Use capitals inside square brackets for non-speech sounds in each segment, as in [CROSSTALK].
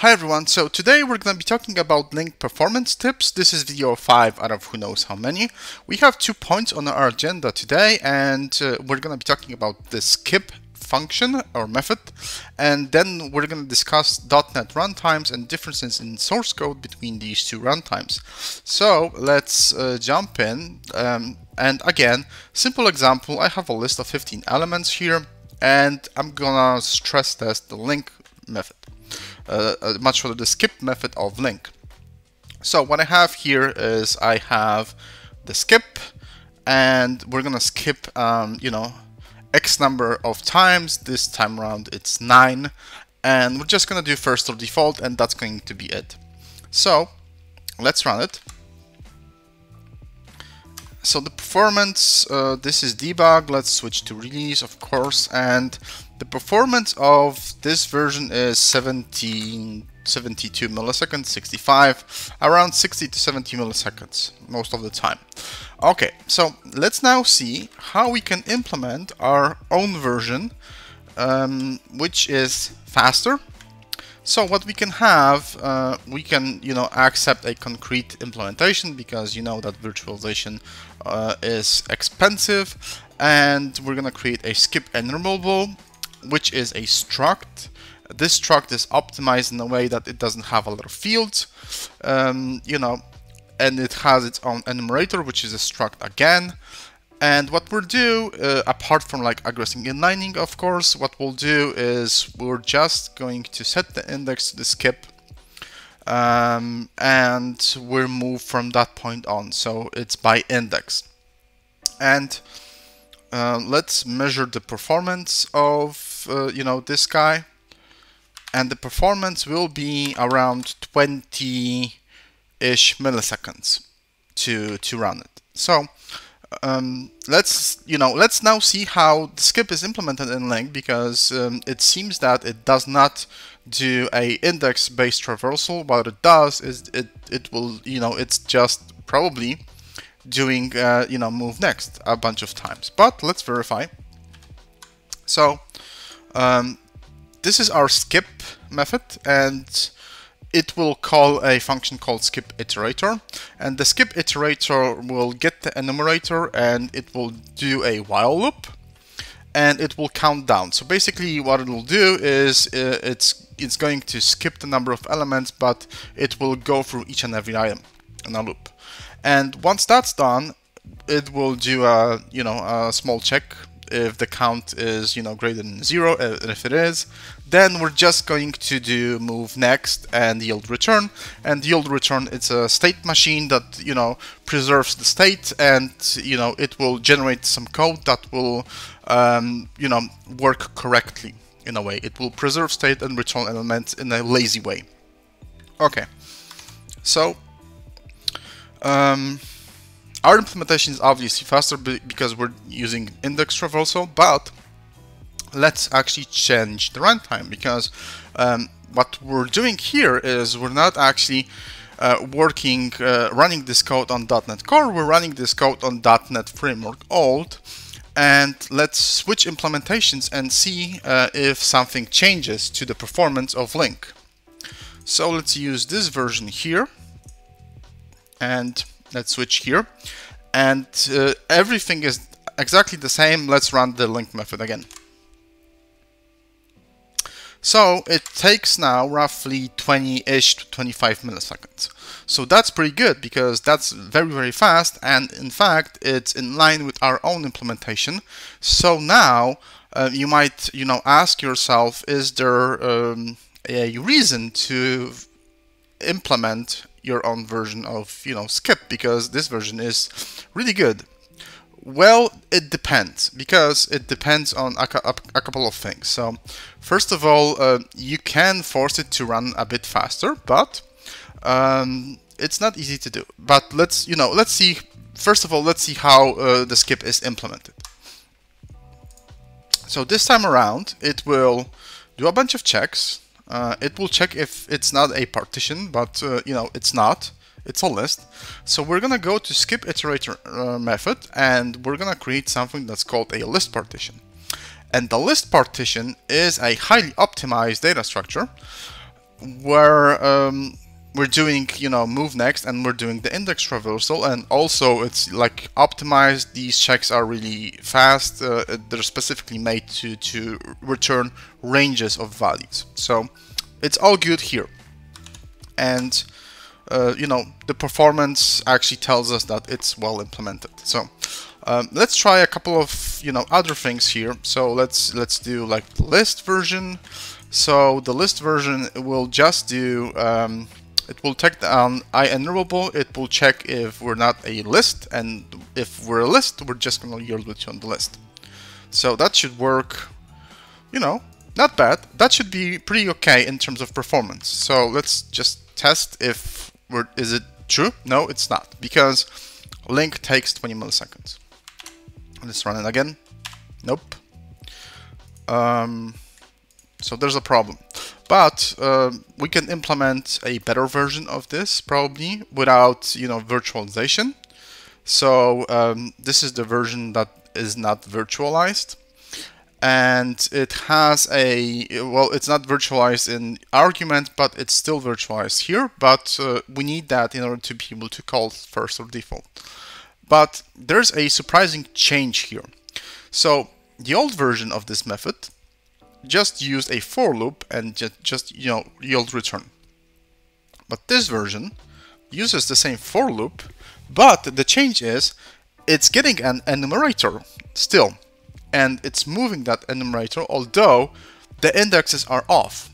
Hi everyone, so today we're going to be talking about LINQ performance tips. This is video 5 out of who knows how many. We have two points on our agenda today and uh, we're going to be talking about the skip function or method and then we're going to discuss .NET runtimes and differences in source code between these two runtimes. So let's uh, jump in um, and again, simple example, I have a list of 15 elements here and I'm gonna stress test the LINQ method uh, uh, much rather the skip method of LINQ. So what I have here is I have the skip and we're gonna skip um, you know x number of times. This time around it's 9 and we're just gonna do first or default and that's going to be it. So let's run it so the performance uh, this is debug let's switch to release of course and the performance of this version is 17, 72 milliseconds, 65, around 60 to 70 milliseconds most of the time. Okay, so let's now see how we can implement our own version, um, which is faster. So what we can have, uh, we can, you know, accept a concrete implementation because you know that virtualization uh, is expensive and we're gonna create a skip and enumerable which is a struct. This struct is optimized in a way that it doesn't have a lot of fields, um, you know, and it has its own enumerator, which is a struct again. And what we'll do, uh, apart from like aggressive inlining, of course, what we'll do is we're just going to set the index to the skip um, and we'll move from that point on. So it's by index. And uh, let's measure the performance of uh, you know this guy and the performance will be around 20 ish milliseconds to to run it so um, let's you know let's now see how the skip is implemented in LINQ because um, it seems that it does not do a index based traversal what it does is it it will you know it's just probably doing, uh, you know, move next a bunch of times. But let's verify. So um, this is our skip method and it will call a function called skip iterator and the skip iterator will get the enumerator and it will do a while loop and it will count down. So basically what it will do is uh, it's it's going to skip the number of elements but it will go through each and every item in a loop. And once that's done, it will do a, you know, a small check if the count is, you know, greater than zero, uh, and if it is, then we're just going to do move next and yield return. And yield return, it's a state machine that, you know, preserves the state and, you know, it will generate some code that will, um, you know, work correctly in a way. It will preserve state and return elements in a lazy way. Okay, so um, our implementation is obviously faster because we're using index traversal, but let's actually change the runtime because um, what we're doing here is we're not actually uh, working, uh, running this code on .NET Core, we're running this code on .NET Framework Old, and let's switch implementations and see uh, if something changes to the performance of LINQ. So let's use this version here. And let's switch here and uh, everything is exactly the same let's run the LINQ method again so it takes now roughly 20-ish to 25 milliseconds. So that's pretty good because that's very, very fast. And in fact, it's in line with our own implementation. So now uh, you might, you know, ask yourself, is there um, a reason to implement your own version of, you know, skip because this version is really good. Well, it depends because it depends on a, a, couple of things. So, first of all, uh, you can force it to run a bit faster, but um, it's not easy to do. But let's, you know, let's see. First of all, let's see how uh, the skip is implemented. So this time around, it will do a bunch of checks uh, it will check if it's not a partition, but uh, you know, it's not. It's a list. So we're gonna go to skip iterator uh, method and we're gonna create something that's called a list partition. And the list partition is a highly optimized data structure where um, we're doing, you know, move next and we're doing the index traversal and also it's like optimized. These checks are really fast. Uh, they're specifically made to, to return ranges of values. So it's all good here. And, uh, you know, the performance actually tells us that it's well implemented. So um, let's try a couple of, you know, other things here. So let's, let's do like the list version. So the list version will just do um, it will take down IEnumerable, it will check if we're not a list, and if we're a list, we're just gonna yield with you on the list. So that should work, you know, not bad. That should be pretty okay in terms of performance. So let's just test if we're, is it true? No, it's not, because LINQ takes 20 milliseconds. Let's run it again. Nope. Um, so there's a problem. But uh, we can implement a better version of this probably without, you know, virtualization. So um, this is the version that is not virtualized. And it has a, well, it's not virtualized in argument, but it's still virtualized here. But uh, we need that in order to be able to call first or default. But there's a surprising change here. So the old version of this method just used a for loop and just, just you know yield return. But this version uses the same for loop, but the change is it's getting an enumerator still, and it's moving that enumerator, although the indexes are off.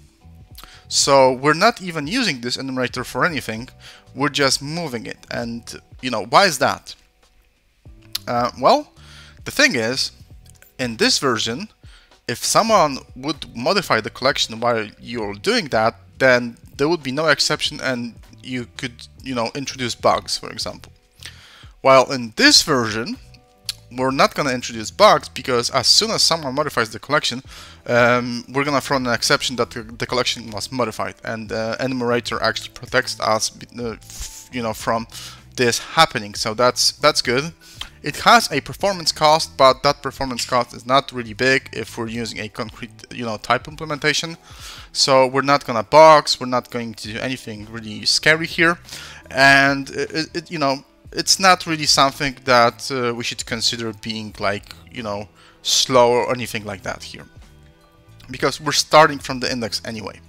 So we're not even using this enumerator for anything, we're just moving it. And, you know, why is that? Uh, well, the thing is, in this version, if someone would modify the collection while you're doing that, then there would be no exception and you could, you know, introduce bugs, for example. While in this version, we're not going to introduce bugs because as soon as someone modifies the collection, um, we're going to throw an exception that the, collection was modified, and the uh, enumerator actually protects us, uh, you know, from this happening. So that's that's good. It has a performance cost, but that performance cost is not really big if we're using a concrete, you know, type implementation. So we're not gonna box, we're not going to do anything really scary here, and it, it you know, it's not really something that uh, we should consider being like, you know, slow or anything like that here, because we're starting from the index anyway.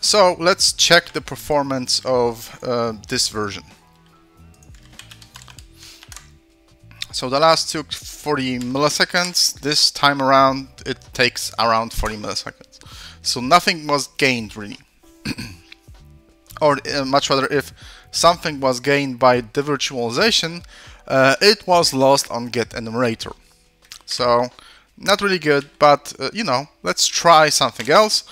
So let's check the performance of uh, this version. So the last took 40 milliseconds. This time around, it takes around 40 milliseconds. So nothing was gained really. [CLEARS THROAT] or uh, much rather, if something was gained by devirtualization, uh, it was lost on get enumerator. So not really good, but uh, you know, let's try something else.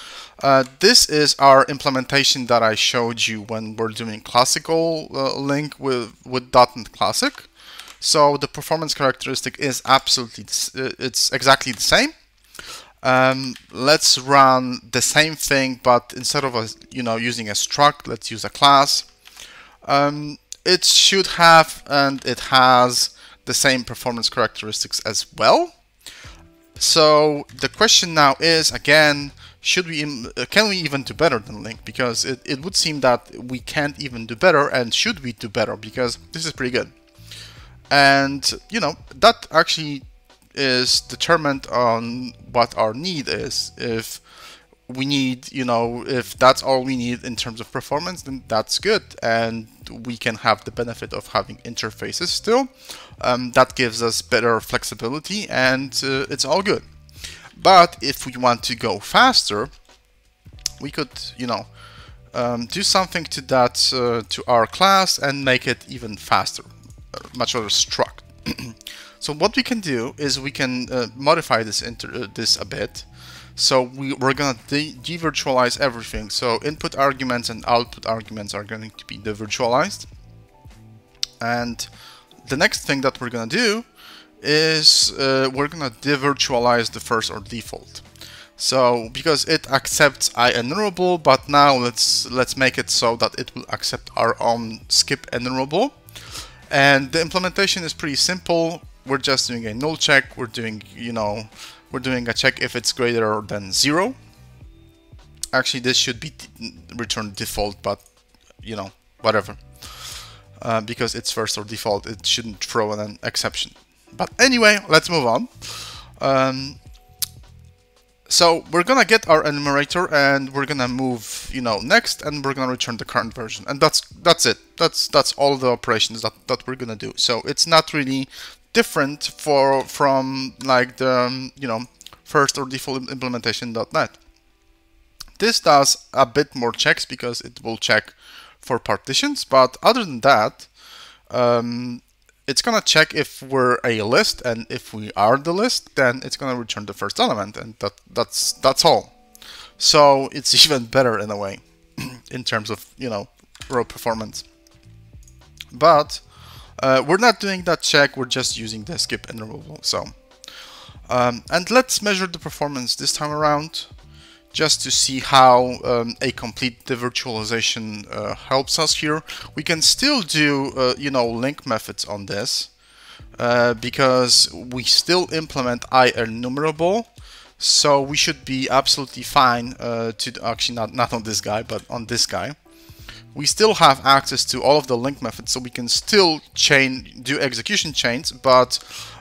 Uh, this is our implementation that I showed you when we're doing classical uh, LINQ with, with .NET Classic. So the performance characteristic is absolutely, uh, it's exactly the same. Um, let's run the same thing, but instead of a, you know using a struct, let's use a class. Um, it should have and it has the same performance characteristics as well. So the question now is again, should we uh, can we even do better than LINQ? Because it, it would seem that we can't even do better, and should we do better? Because this is pretty good and you know that actually is determined on what our need is. If we need you know if that's all we need in terms of performance then that's good. And we can have the benefit of having interfaces still. Um, that gives us better flexibility and uh, it's all good. But if we want to go faster we could you know um, do something to that uh, to our class and make it even faster much rather struct. [CLEARS THROAT] so what we can do is we can uh, modify this inter uh, this a bit. So we, we're gonna de devirtualize everything. So input arguments and output arguments are going to be devirtualized. And the next thing that we're gonna do is uh, we're gonna devirtualize the first or default. So because it accepts I IEnumerable, but now let's let's make it so that it will accept our own skip enumerable. And the implementation is pretty simple. We're just doing a null check. We're doing, you know, we're doing a check if it's greater than zero. actually this should be returned default, but you know, whatever. Uh, because it's first or default, it shouldn't throw an exception. But anyway, let's move on. Um, so we're gonna get our enumerator and we're gonna move, you know, next and we're gonna return the current version. And that's that's it. That's that's all the operations that, that we're gonna do. So it's not really different for from like the um, you know first or default implementation.net. This does a bit more checks because it will check for partitions, but other than that, um, it's gonna check if we're a list, and if we are the list, then it's gonna return the first element, and that that's that's all. So it's [LAUGHS] even better in a way, [CLEARS THROAT] in terms of you know row performance. But uh, we're not doing that check. We're just using the skip enumerable. So um, and let's measure the performance this time around just to see how um, a complete devirtualization uh, helps us here. We can still do, uh, you know, LINQ methods on this uh, because we still implement I IEnumerable. So we should be absolutely fine uh, to actually not, not on this guy, but on this guy. We still have access to all of the LINQ methods, so we can still chain do execution chains, but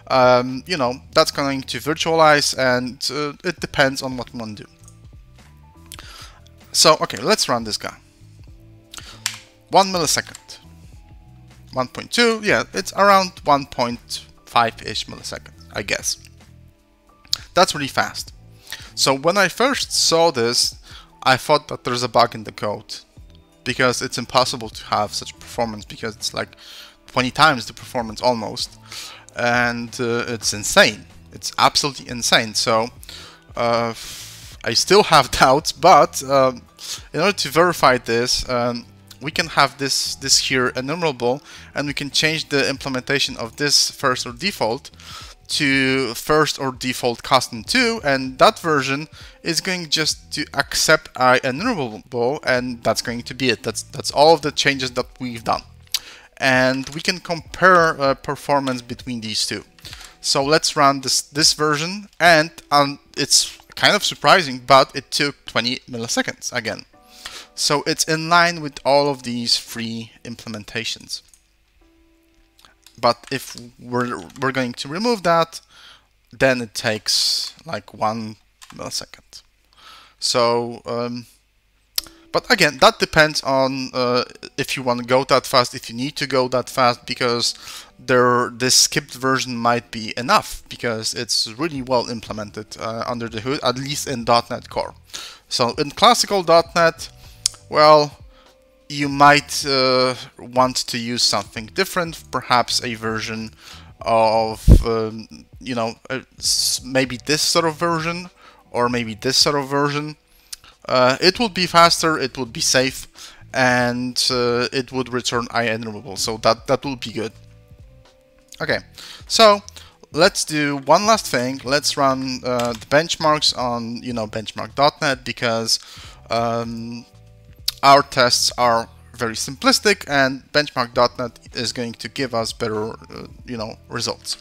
um, you know that's going to virtualize, and uh, it depends on what we want to do. So, okay, let's run this guy. 1 millisecond. 1.2, yeah, it's around 1.5-ish millisecond, I guess. That's really fast. So when I first saw this, I thought that there's a bug in the code because it's impossible to have such performance because it's like 20 times the performance almost and uh, it's insane. It's absolutely insane. So uh, I still have [LAUGHS] doubts, but um, in order to verify this, um, we can have this this here enumerable, and we can change the implementation of this first or default to first or default custom 2 and that version is going just to accept I enumerable and that's going to be it that's that's all of the changes that we've done and we can compare uh, performance between these two so let's run this this version and um, it's kind of surprising, but it took 20 milliseconds again. So it's in line with all of these free implementations. But if we're, we're going to remove that, then it takes like one millisecond. So um, but again, that depends on uh, if you want to go that fast, if you need to go that fast, because there this skipped version might be enough because it's really well implemented uh, under the hood, at least in .NET Core. So in classical .NET, well, you might uh, want to use something different, perhaps a version of, um, you know, uh, maybe this sort of version, or maybe this sort of version uh, it would be faster, it would be safe, and uh, it would return IEnumerable, so that, that would be good. Okay, so let's do one last thing. Let's run uh, the benchmarks on, you know, Benchmark.NET because um, our tests are very simplistic and Benchmark.NET is going to give us better, uh, you know, results.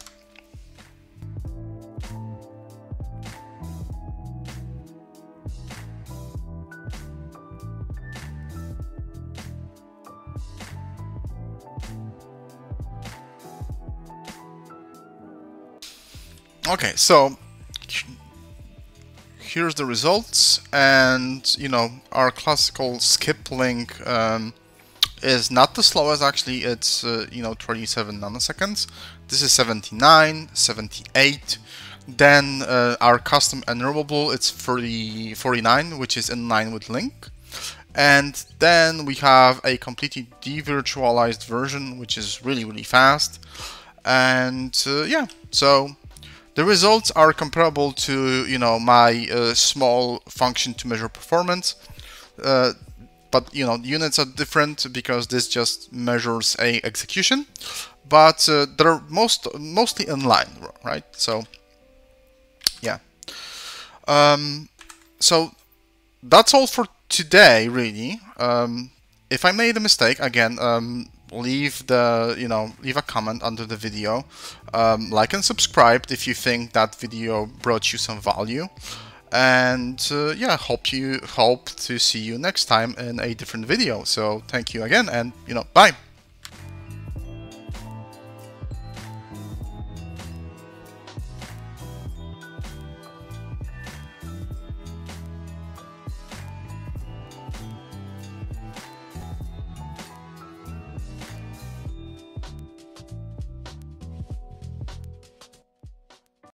Okay, so here's the results, and you know our classical skip LINQ um, is not the slowest. Actually, it's uh, you know 27 nanoseconds. This is 79, 78. Then uh, our custom enumerable it's 40, 49, which is in line with LINQ. And then we have a completely devirtualized version, which is really, really fast. And uh, yeah, so the results are comparable to, you know, my uh, small function to measure performance. Uh, but, you know, units are different because this just measures a execution. But uh, they're most mostly in line, right? So, yeah. Um, so that's all for today, really. Um, if I made a mistake, again, um, leave the you know leave a comment under the video. Um, like and subscribe if you think that video brought you some value. And uh, yeah hope you hope to see you next time in a different video. So thank you again and you know bye